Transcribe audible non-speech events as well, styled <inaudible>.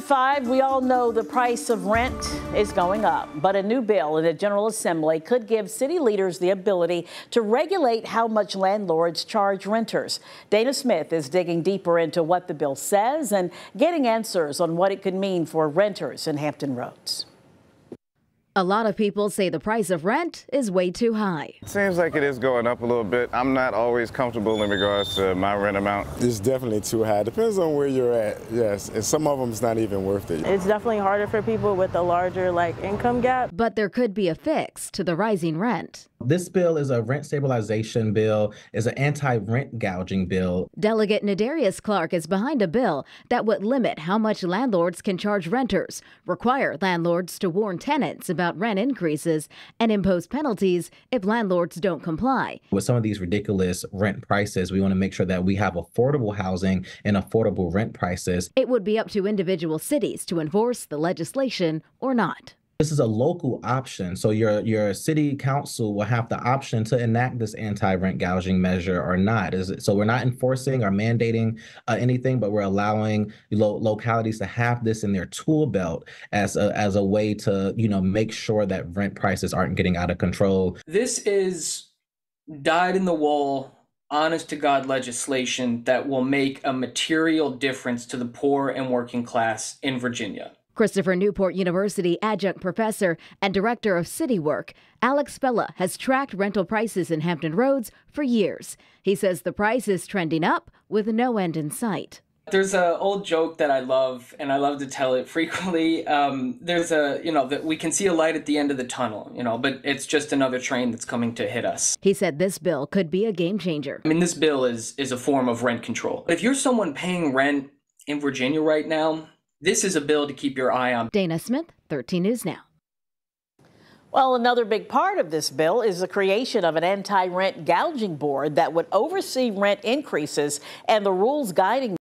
Five, we all know the price of rent is going up, but a new bill in the General Assembly could give city leaders the ability to regulate how much landlords charge renters. Dana Smith is digging deeper into what the bill says and getting answers on what it could mean for renters in Hampton Roads. A lot of people say the price of rent is way too high. It seems like it is going up a little bit. I'm not always comfortable in regards to my rent amount. It's definitely too high. Depends on where you're at, yes. And some of them it's not even worth it. It's definitely harder for people with a larger like income gap. But there could be a fix to the rising rent. This bill is a rent stabilization bill, is an anti-rent gouging bill. Delegate Nadarius Clark is behind a bill that would limit how much landlords can charge renters, require landlords to warn tenants about rent increases, and impose penalties if landlords don't comply. With some of these ridiculous rent prices, we want to make sure that we have affordable housing and affordable rent prices. It would be up to individual cities to enforce the legislation or not. This is a local option. So your your city council will have the option to enact this anti-rent gouging measure or not. Is it, so we're not enforcing or mandating uh, anything, but we're allowing lo- localities to have this in their tool belt as a, as a way to, you know, make sure that rent prices aren't getting out of control. This is dyed in the wool honest to God legislation that will make a material difference to the poor and working class in Virginia. Christopher Newport University adjunct professor and director of city work, Alex Bella, has tracked rental prices in Hampton Roads for years. He says the price is trending up with no end in sight. There's an old joke that I love, and I love to tell it <laughs> frequently. Um, there's a, you know, that we can see a light at the end of the tunnel, you know, but it's just another train that's coming to hit us. He said this bill could be a game changer. I mean, this bill is is a form of rent control. If you're someone paying rent in Virginia right now, this is a bill to keep your eye on. Dana Smith, 13 News Now. Well, another big part of this bill is the creation of an anti rent gouging board that would oversee rent increases and the rules guiding